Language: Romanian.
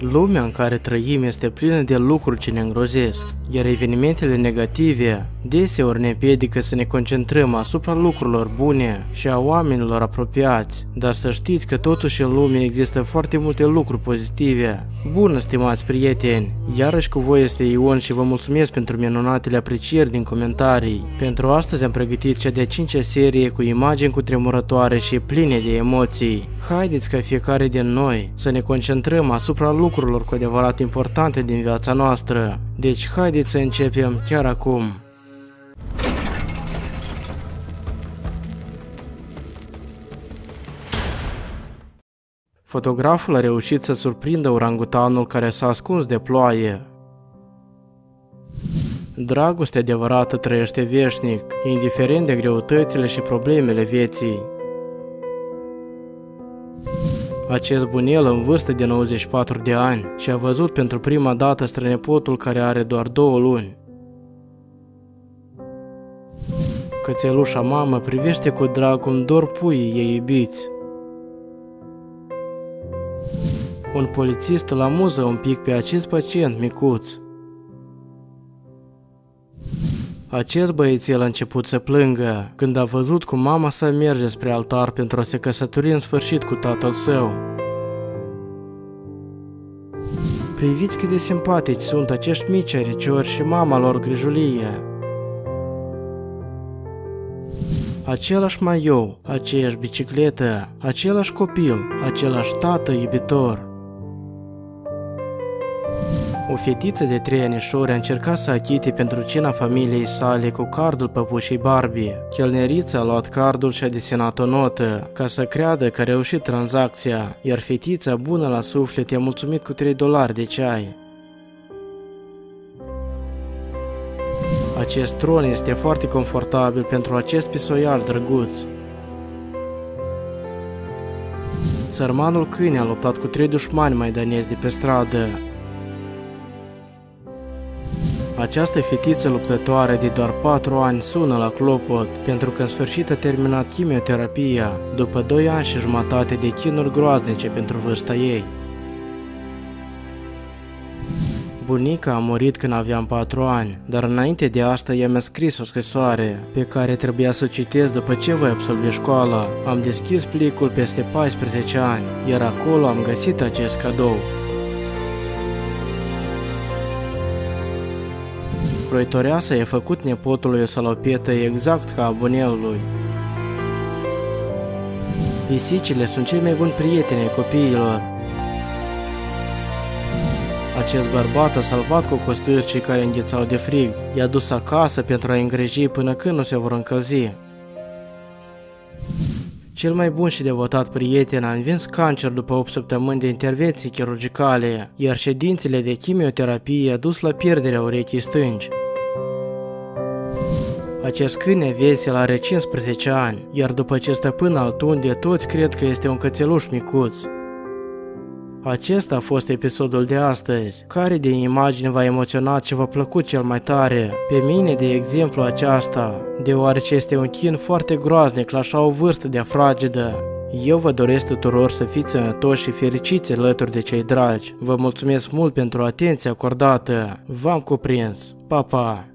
Lumea în care trăim este plină de lucruri ce ne îngrozesc, iar evenimentele negative deseori ne împiedică să ne concentrăm asupra lucrurilor bune și a oamenilor apropiați. Dar să știți că totuși în lume există foarte multe lucruri pozitive. Bună, stimați prieteni! Iarăși cu voi este Ion și vă mulțumesc pentru minunatele aprecieri din comentarii. Pentru astăzi am pregătit cea de-a cincea serie cu imagini cu tremurătoare și pline de emoții. Haideți ca fiecare din noi să ne concentrăm asupra lucrurilor cu adevărat importante din viața noastră. Deci haideți să începem chiar acum. Fotograful a reușit să surprindă orangutanul care s-a ascuns de ploaie. Dragostea adevărată trăiește veșnic, indiferent de greutățile și problemele vieții. Acest bunel în vârstă de 94 de ani și a văzut pentru prima dată strănepotul care are doar două luni. Cățelușa mamă privește cu drag cum dor puii ei iubiți. Un polițist îl amuză un pic pe acest pacient micuț. Acest băiețel a început să plângă când a văzut cum mama sa merge spre altar pentru a se căsători în sfârșit cu tatăl său. Priviți cât de simpatici sunt acești mici ariciori și mama lor grijulie. Același maiou, aceeași bicicletă, același copil, același tată iubitor. O fetiță de trei anișori a încercat să achite pentru cina familiei sale cu cardul păpușii Barbie. Chelnerița a luat cardul și a desenat o notă, ca să creadă că a reușit tranzacția, iar fetița bună la suflet i-a mulțumit cu 3 dolari de ceai. Acest tron este foarte confortabil pentru acest pisoiar drăguț. Sărmanul câine a luptat cu trei dușmani mai danezi de pe stradă, această fetiță luptătoare de doar 4 ani sună la clopot pentru că în sfârșit a terminat chimioterapia după 2 ani și jumătate de chinuri groaznice pentru vârsta ei. Bunica a murit când aveam 4 ani, dar înainte de asta i-a scris o scrisoare pe care trebuia să o citesc după ce voi absolvi școala. Am deschis plicul peste 14 ani, iar acolo am găsit acest cadou. Croitoreasa i-a făcut nepotului o salopetă exact ca abonelului. Pisicile sunt cei mai buni prieteni ai copiilor. Acest bărbat a salvat cu costârcii care înghețau de frig, i-a dus acasă pentru a îngriji până când nu se vor încălzi. Cel mai bun și devotat prieten a învins cancer după 8 săptămâni de intervenții chirurgicale, iar ședințele de chimioterapie a dus la pierderea urechii stângi. Acest câine vesel are 15 ani, iar după ce stăpân al tunde, toți cred că este un cățeluș micuț. Acesta a fost episodul de astăzi. Care din imagini v-a emoționat și v-a plăcut cel mai tare? Pe mine, de exemplu, aceasta, deoarece este un chin foarte groaznic la așa o vârstă de fragedă. Eu vă doresc tuturor să fiți sănătoși și fericiți alături de cei dragi. Vă mulțumesc mult pentru atenția acordată. V-am cuprins. Pa, pa!